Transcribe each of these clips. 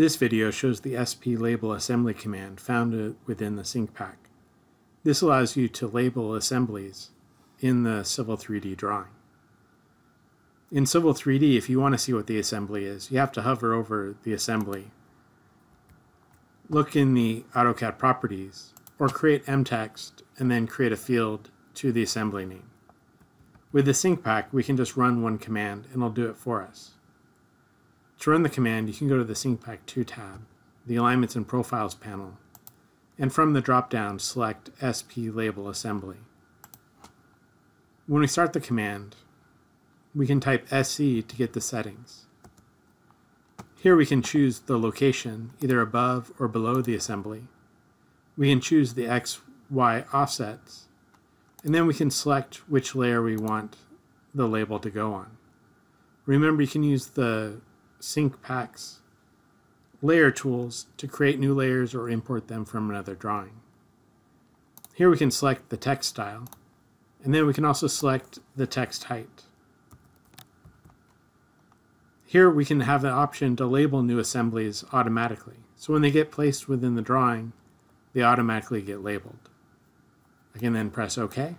This video shows the SP label assembly command found within the SincPac. This allows you to label assemblies in the Civil 3D drawing. In Civil 3D, if you want to see what the assembly is, you have to hover over the assembly, look in the AutoCAD properties, or create mtext and then create a field to the assembly name. With the SincPac, we can just run one command and it'll do it for us. To run the command, you can go to the SincPac 2 tab, the Alignments and Profiles panel, and from the drop-down select SP Label Assembly. When we start the command, we can type SC to get the settings. Here we can choose the location, either above or below the assembly. We can choose the X, Y offsets, and then we can select which layer we want the label to go on. Remember, you can use the SincPac's layer tools to create new layers or import them from another drawing. Here we can select the text style, and then we can also select the text height. Here we can have the option to label new assemblies automatically. So when they get placed within the drawing, they automatically get labeled. I can then press OK.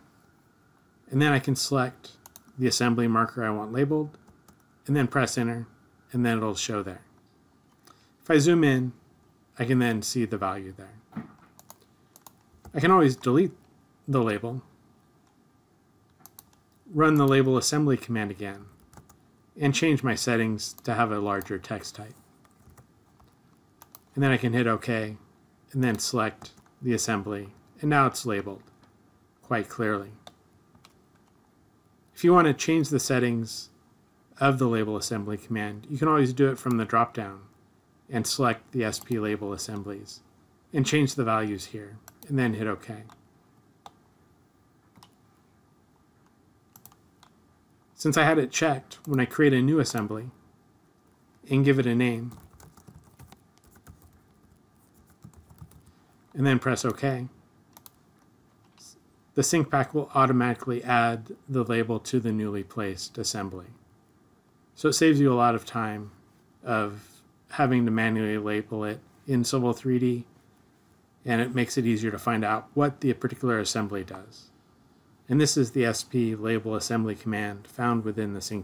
And then I can select the assembly marker I want labeled, and then press enter, and then it'll show there. If I zoom in, I can then see the value there. I can always delete the label, run the label assembly command again, and change my settings to have a larger text type. And then I can hit OK, and then select the assembly, and now it's labeled quite clearly. If you want to change the settings of the label assembly command, you can always do it from the dropdown and select the SP label assemblies and change the values here and then hit OK. Since I had it checked, when I create a new assembly and give it a name and then press OK, the SincPac will automatically add the label to the newly placed assembly. So it saves you a lot of time of having to manually label it in Civil 3D, and it makes it easier to find out what the particular assembly does. And this is the SP label assembly command found within the SincPac.